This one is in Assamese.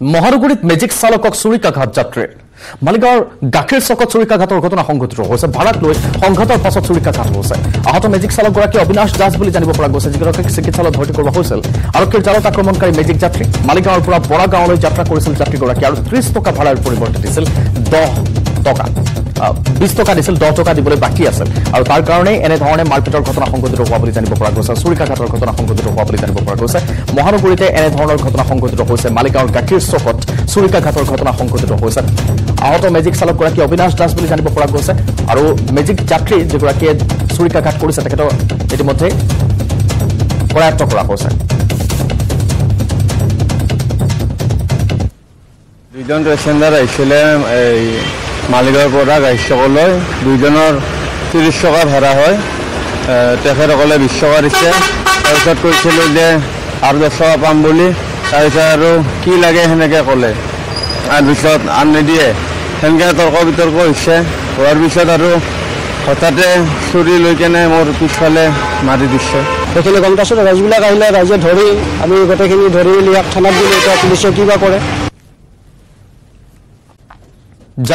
মহানগৰীত মেজিক চালকক চুৰিকাঘাত যাত্ৰীৰ। মালিগাঁৱৰ গাখীৰ চকত চুৰিকাঘাতৰ ঘটনা সংঘটিত হৈছে। ভাড়াক লৈ সংঘাতৰ পাছত চুৰিকাঘাত হৈছে। আহত মেজিক চালকগৰাকী অবিনাশ দাস বুলি জানিব পৰা গৈছে যিগৰাকীক চিকিৎসালয়ত ভৰ্তি কৰোৱা হৈছিল। আৰক্ষীৰ জালত আক্ৰমণকাৰী মেজিক যাত্ৰী মালিগাঁৱৰ পৰা বৰা গাঁৱলৈ যাত্ৰা কৰিছিল যাত্ৰীগৰাকী আৰু ত্ৰিশ টকা ভাড়াৰ পৰিৱৰ্তে দিছিল দহ টকা। বিশ টকা দিছিল দহ টকা দিবলৈ বাকী আছিল আৰু তাৰ কাৰণেই এনেধৰণে মাৰপিটৰ ঘটনা সংঘটিত হোৱা বুলি জানিব পৰা গৈছে চুৰিকাঘাতৰ ঘটনা সংঘটিত হোৱা বুলি জানিব পৰা গৈছে। মহানগৰীতে এনেধৰণৰ ঘটনা সংঘটিত হৈছে মালিগাঁৱৰ গাখীৰ চকত চুৰিকাঘাতৰ ঘটনা সংঘটিত হৈছে। আহত মেজিক চালকগৰাকী অবিনাশ দাস বুলি জানিব পৰা গৈছে আৰু মেজিক যাত্ৰী যিগৰাকীয়ে চুৰিকাঘাত কৰিছে তেখেতক ইতিমধ্যে কৰায়ত্ব কৰা হৈছে। দুইজন পেচেঞ্জাৰ আহিছিলে মালিগাঁৱৰ পৰা গাড়ীচকলৈ দুইজনৰ ত্ৰিছ টকা ভাড়া হয়। তেখেতসকলে বিছ টকা দিছে। তাৰপিছত কৈছিলোঁ যে আৰু দহ টকা পাম বুলি। তাৰপিছত আৰু কি লাগে সেনেকৈ ক'লে। তাৰপিছত আন নিদিয়ে। সেনেকৈ তৰ্ক বিতৰ্ক হৈছে। হোৱাৰ পিছত আৰু হঠাতে চুৰি লৈ কেনে মোৰ পিছফালে মাৰি দিছে। সেইখিনি গম পাইছোঁ ৰাইজবিলাক আহিলে ৰাইজে ধৰি আমি গোটেইখিনি ধৰি মেলি ইয়াক থানাত দিলোঁ এতিয়া পুলিচে কিবা কৰে।